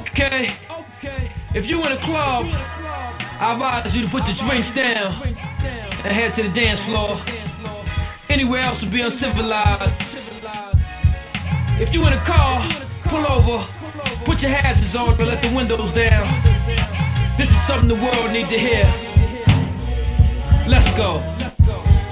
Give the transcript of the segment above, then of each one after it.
Okay, if you in a club, I advise you to put the drinks down and head to the dance floor. Anywhere else would be uncivilized. If you in a car, pull over, put your hazards on, but let the windows down. This is something the world needs to hear. Let's go.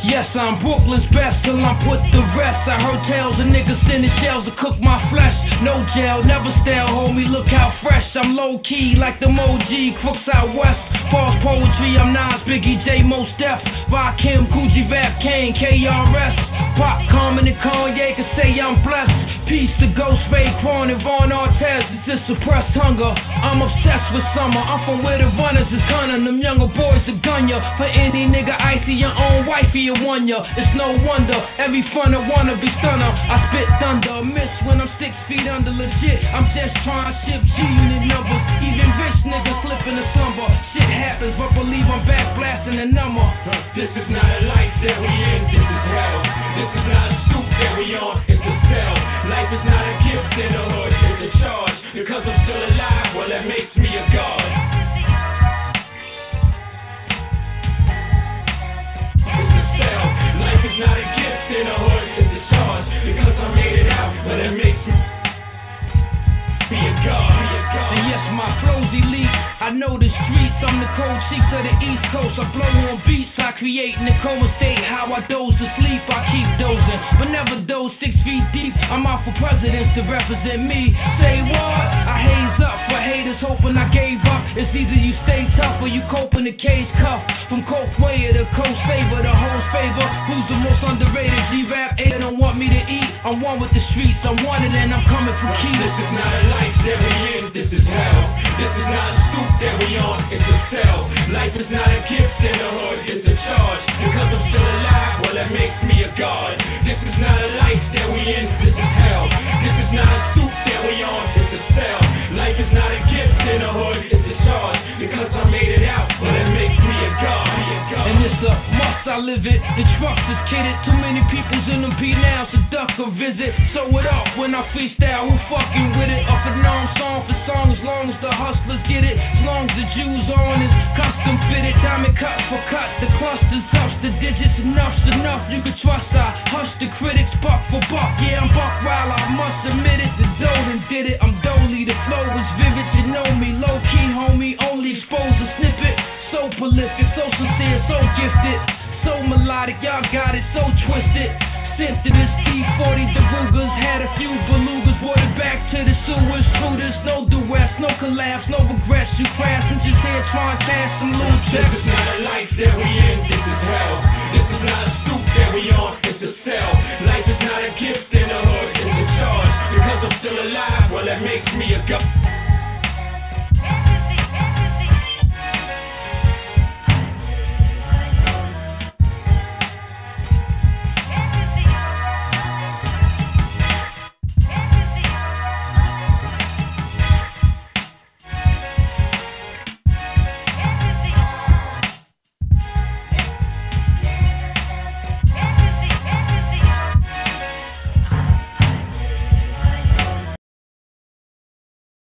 Yes, I'm Brooklyn's best till I'm put the rest. I heard tales of niggas sending shells to cook my flesh. No jail, never stale, homie, look how fresh. I'm low key like the Moji, crooks out west. False poetry, I'm Nas, Biggie, J, Mos Def. Rakim, Kool G Rap, Kane, KRS. Pop, Common, and Kanye can say I'm blessed. Peace to Ghost, Raekwon, and Von Artez. It's just suppressed hunger. I'm obsessed with summer. I'm from where the runners is gunning. Them younger boys to gun ya. For any nigga icy, your own wifey will won ya. It's no wonder. Every funner wanna be stunner. I spit thunder. Miss when I'm six feet under legit. I'm just trying to ship G-Unit numbers. Even rich niggas slip the slumber. Shit happens, but believe I'm back blasting the number. This is not a life that we Because I'm still alive, well, that makes me a god. Life is not a gift a. Because I made it out, that makes me be a god. And yes, my flow's elite. I know the streets, I'm the cold cheeks of the East Coast. I blow on create in the coma state. How I doze to sleep, I keep dozing. But never doze six feet deep. I'm out for presidents to represent me. Say what? I haze up for haters hoping I gave up. It's either you stay tough or you cope in the cage cuff. From Coke Way to Coast Favor, the host favor. Who's the most underrated? G-Rap, A they don't want me to eat. I'm one with the streets, I'm wanted and I'm coming for keys. This is not a life that we in, this is hell. This is not a stoop that we on, it's a. Life is not a gift in the hood, it's a charge. Because I'm still alive, well, that makes me a god. This is not a life that we in, this is hell. This is not a stoop that we on, it's a cell. Life is not a gift in the hood, it's a charge. Because I made it out, well, that makes me a god. And it's a must I live it. The is kidded. Too many people's in them P now to duck a visit. So it up when I freestyle. Who fucking with it? Up a known song for song as long as the hustlers get it. As long as the Jews on is fitted. Diamond cut for cut. The clusters up. The digits enough's enough. You can trust I hush the critics buck for buck. Yeah, I'm buck wild. I must admit it. The Dolan did it. I'm Dolly. The flow was vivid. You know me. Low key, homie. Only expose a snippet. So prolific, so sincere, so gifted, so melodic, y'all got it, so twisted. Sent to this D40, the Rugers had a few belugas, brought it back to the sewers. True, there's no duress, no collapse, no regrets. You crash and just here trying to some loot This checks. is not a life that we in, this is hell.